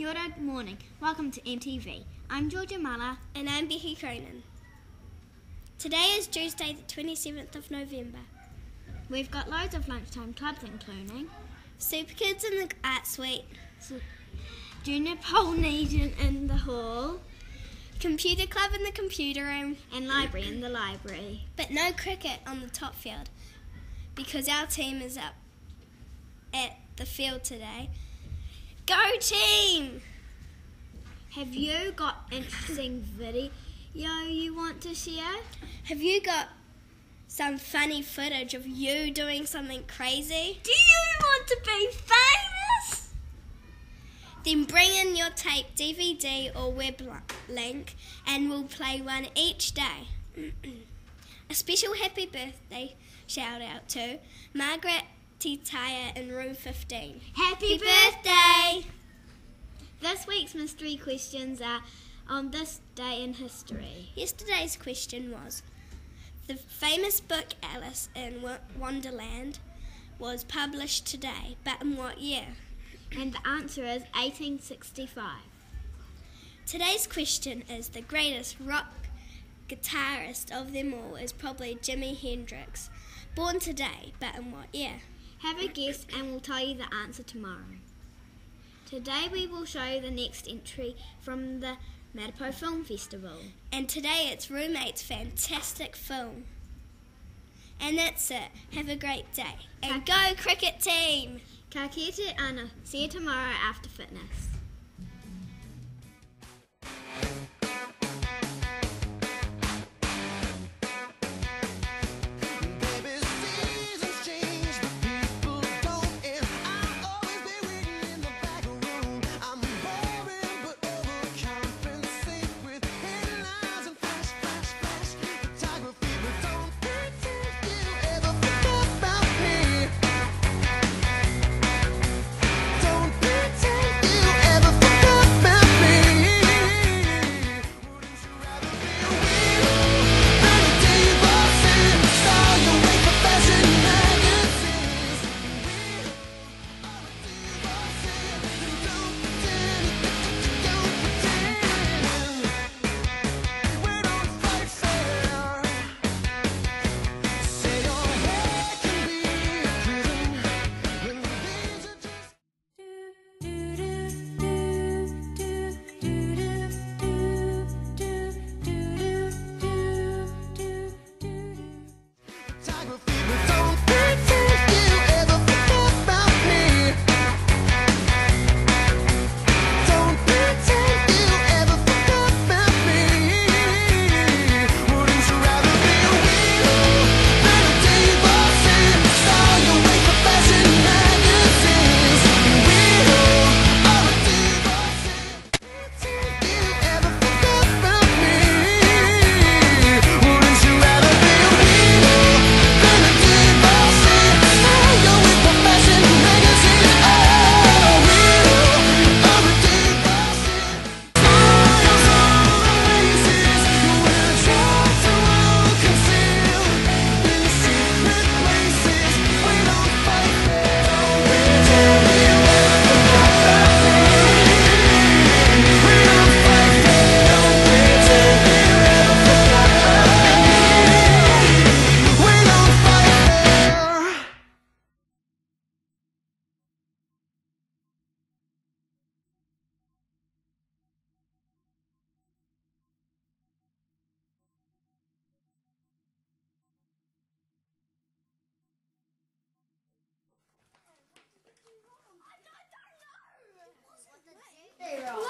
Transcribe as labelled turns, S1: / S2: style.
S1: Kia ora, good morning. Welcome to MTV. I'm Georgia Mala.
S2: And I'm Becky Cronin. Today is Tuesday, the 27th of November.
S1: We've got loads of lunchtime clubs, including
S2: Super Kids in the Art Suite,
S1: Junior Polynesian in the hall,
S2: Computer Club in the computer room,
S1: and Library in the library.
S2: but no cricket on the top field because our team is up at the field today. Go team!
S1: Have you got interesting video you want to share?
S2: Have you got some funny footage of you doing something crazy?
S1: Do you want to be famous?
S2: Then bring in your tape, DVD, or web link, and we'll play one each day. A special happy birthday shout out to Margaret Titaya in room 15.
S1: Happy birthday! This week's mystery questions are on this day in history.
S2: Yesterday's question was The famous book Alice in Wonderland was published today, but in what year?
S1: And the answer is 1865.
S2: Today's question is the greatest rock guitarist of them all is probably Jimi Hendrix. Born today, but in what year?
S1: Have a guess and we'll tell you the answer tomorrow. Today we will show you the next entry from the Matipo Film Festival.
S2: And today it's Roommate's fantastic film. And that's it. Have a great day. And go cricket team!
S1: Ka kite ana. See you tomorrow after fitness.
S3: Hey, you.